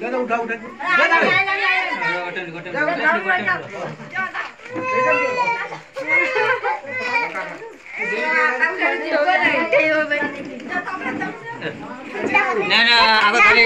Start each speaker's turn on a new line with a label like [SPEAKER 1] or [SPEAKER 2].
[SPEAKER 1] दादा उठा उठा
[SPEAKER 2] ନା ନା ଆଗ ଧରି